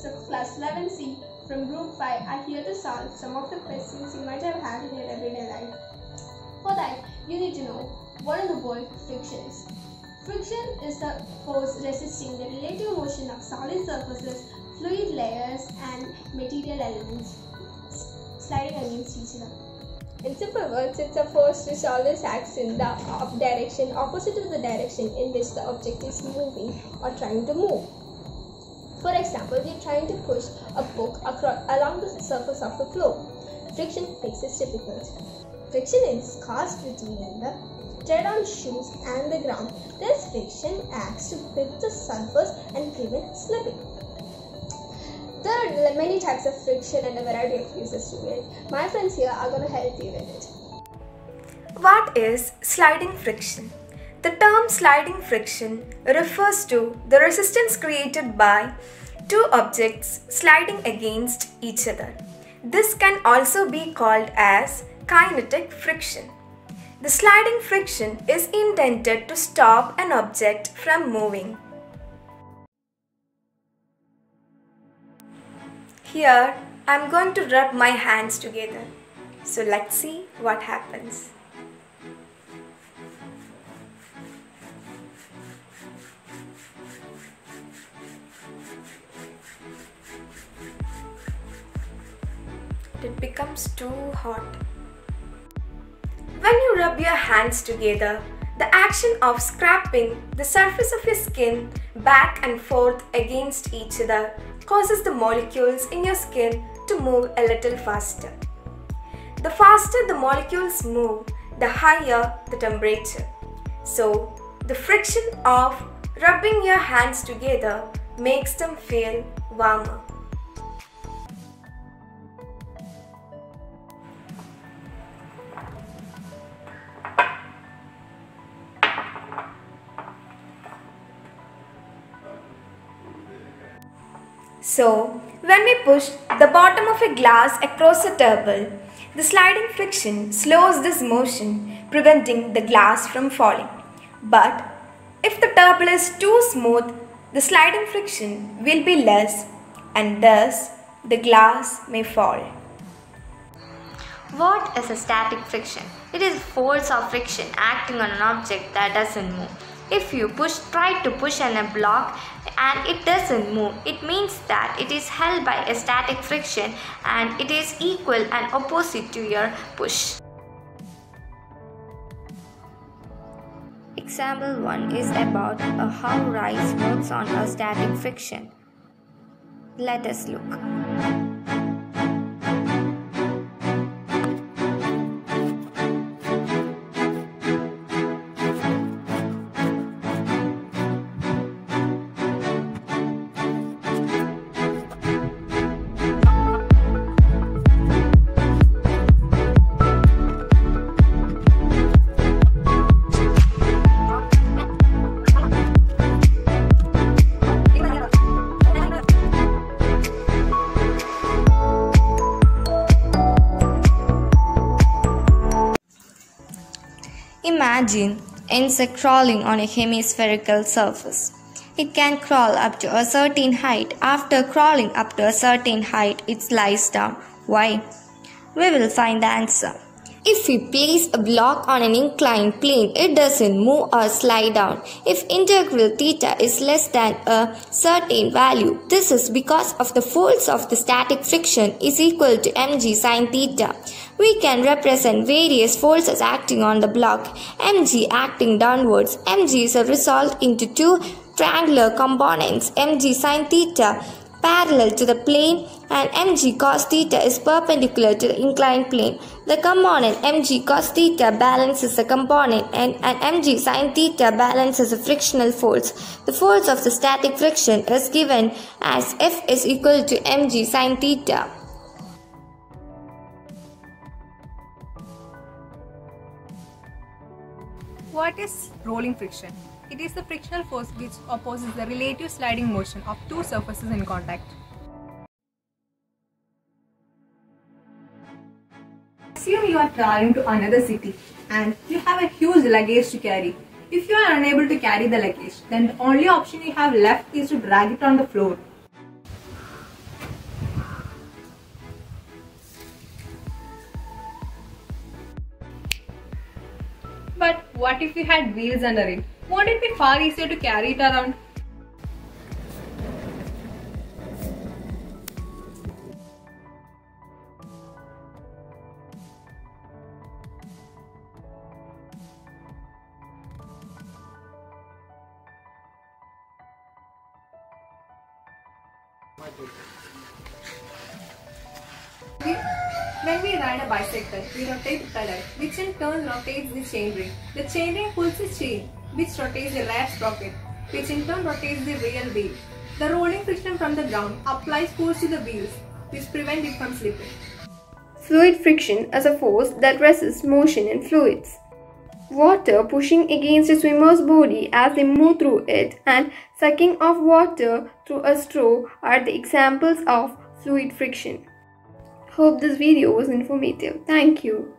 students of class 11C from group 5 are here to solve some of the questions you might have had in your everyday life. For that, you need to know what are the word frictions. Friction is the force resisting the relative motion of solid surfaces, fluid layers and material elements sliding against each other. In simple words, it's a force which always acts in the up direction opposite to the direction in which the object is moving or trying to move. For example, we're trying to push a book across, along the surface of the floor. Friction makes it difficult. Friction is caused between the tread on shoes and the ground. This friction acts to grip the surface and prevent slipping. There are many types of friction and a variety of uses to it. My friends here are going to help you with it. What is sliding friction? The term sliding friction refers to the resistance created by two objects sliding against each other. This can also be called as kinetic friction. The sliding friction is intended to stop an object from moving. Here, I'm going to rub my hands together. So let's see what happens. It becomes too hot. When you rub your hands together, the action of scraping the surface of your skin back and forth against each other causes the molecules in your skin to move a little faster. The faster the molecules move, the higher the temperature. So, the friction of rubbing your hands together makes them feel warmer. So, when we push the bottom of a glass across a table, the sliding friction slows this motion, preventing the glass from falling. But if the table is too smooth, the sliding friction will be less and thus the glass may fall. What is a static friction? It is force of friction acting on an object that doesn't move. If you push try to push on a block and it doesn't move, it means that it is held by a static friction and it is equal and opposite to your push. Example 1 is about how rice works on a static friction. Let us look. Imagine insect crawling on a hemispherical surface. It can crawl up to a certain height. After crawling up to a certain height, it lies down. Why? We will find the answer. If we place a block on an inclined plane, it doesn't move or slide down. If integral theta is less than a certain value, this is because of the force of the static friction is equal to mg sine theta. We can represent various forces acting on the block. mg acting downwards. mg is a result into two triangular components. mg sine theta parallel to the plane and mg cos theta is perpendicular to the inclined plane. The component mg cos theta balances the component and, and mg sin theta balances the frictional force. The force of the static friction is given as F is equal to mg sin theta. What is rolling friction? It is the frictional force which opposes the relative sliding motion of two surfaces in contact. Assume you are traveling to another city and you have a huge luggage to carry. If you are unable to carry the luggage, then the only option you have left is to drag it on the floor. But what if we had wheels under it? Won't it be far easier to carry it around? When we ride a bicycle, we rotate the pedal, which in turn rotates the chainring. The chainring pulls the chain, which rotates the rear sprocket, which in turn rotates the rear wheel. The rolling friction from the ground applies force to the wheels, which prevent it from slipping. Fluid friction is a force that resists motion in fluids. Water pushing against a swimmer's body as they move through it and sucking of water through a straw are the examples of fluid friction. Hope this video was informative. Thank you.